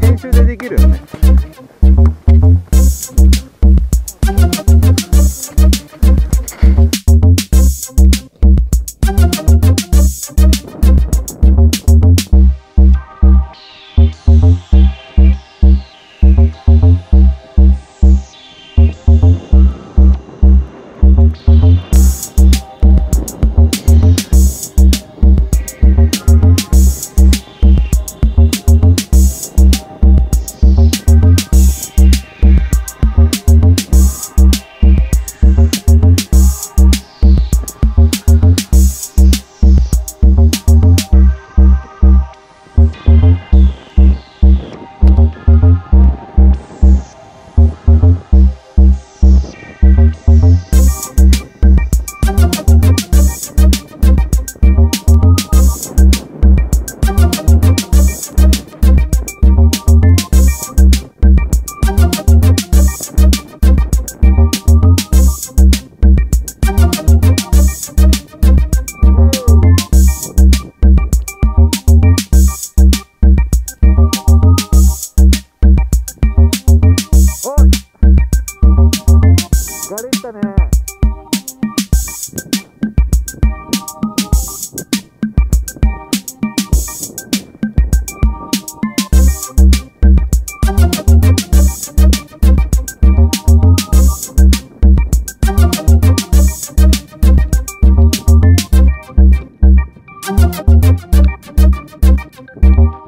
編集でできるよね。ガレったね。ちょ